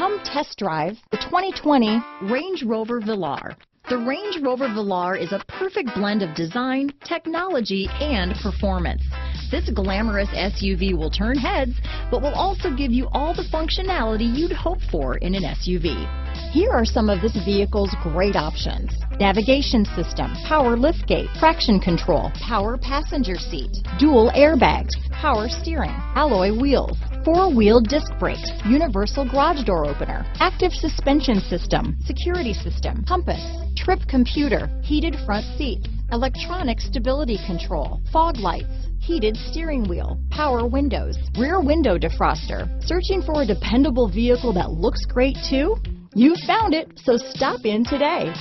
Come test drive the 2020 Range Rover Velar. The Range Rover Velar is a perfect blend of design, technology, and performance. This glamorous SUV will turn heads, but will also give you all the functionality you'd hope for in an SUV. Here are some of this vehicle's great options. Navigation system, power liftgate, traction control, power passenger seat, dual airbags, power steering, alloy wheels, four-wheel disc brakes, universal garage door opener, active suspension system, security system, compass, trip computer, heated front seats, electronic stability control, fog lights, heated steering wheel, power windows, rear window defroster. Searching for a dependable vehicle that looks great too? You found it, so stop in today.